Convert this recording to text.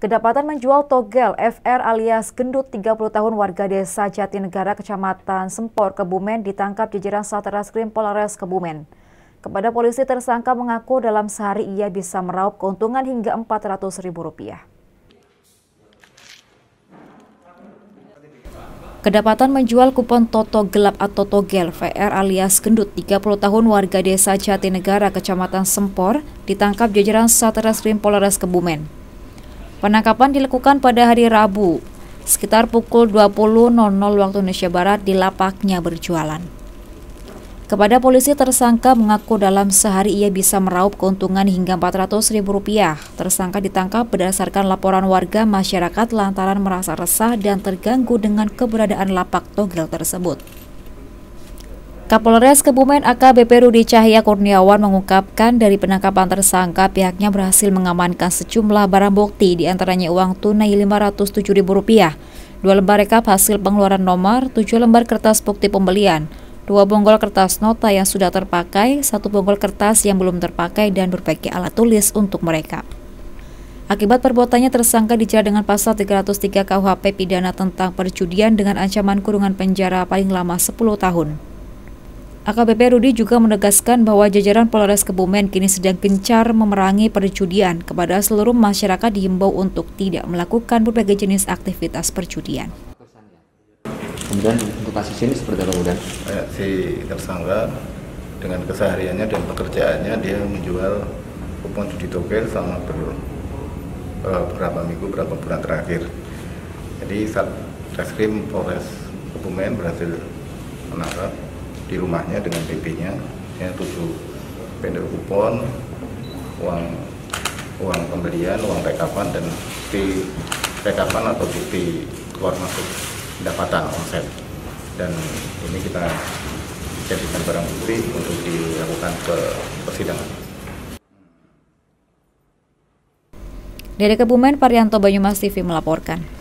Kedapatan menjual togel FR alias gendut 30 tahun warga desa Jatinegara, Kecamatan Sempor, Kebumen ditangkap jajaran Satreskrim Polres Kebumen. Kepada polisi tersangka mengaku dalam sehari ia bisa meraup keuntungan hingga Rp400.000. Kedapatan menjual kupon Toto gelap atau togel VR alias gendut 30 tahun warga desa Jatinegara, Kecamatan Sempor ditangkap jajaran Satreskrim Polres Kebumen. Penangkapan dilakukan pada hari Rabu, sekitar pukul 20.00 waktu Indonesia Barat di lapaknya berjualan. Kepada polisi tersangka mengaku dalam sehari ia bisa meraup keuntungan hingga Rp400.000. Tersangka ditangkap berdasarkan laporan warga masyarakat lantaran merasa resah dan terganggu dengan keberadaan lapak togel tersebut. Kapolres Kebumen AKBP Rudi Cahya Kurniawan mengungkapkan dari penangkapan tersangka pihaknya berhasil mengamankan sejumlah barang bukti di antaranya uang tunai Rp507.000, dua lembar rekap hasil pengeluaran nomor, tujuh lembar kertas bukti pembelian, dua bonggol kertas nota yang sudah terpakai, satu bonggol kertas yang belum terpakai dan berbagai alat tulis untuk mereka. Akibat perbuatannya tersangka dijerat dengan pasal 303 KUHP pidana tentang perjudian dengan ancaman kurungan penjara paling lama 10 tahun. AKBP Rudi juga menegaskan bahwa jajaran Polres Kebumen kini sedang gencar memerangi perjudian kepada seluruh masyarakat dihimbau untuk tidak melakukan berbagai jenis aktivitas perjudian. Kemudian untuk kasus ini seperti apa kemudian? Eh, si tersangka dengan kesehariannya dan pekerjaannya dia menjual kupon judi togel selama ber, beberapa minggu, beberapa bulan terakhir. Jadi saat Reskrim Polres Kebumen berhasil menangkap di rumahnya dengan PP-nya yang tujuh pendek kupon uang uang pembelian uang rekapan dan bukti rekapan atau bukti keluar masuk pendapatan omset dan ini kita jadikan barang bukti untuk dilakukan ke persidangan. Dari Kebumen, Parianto Banyumas TV melaporkan.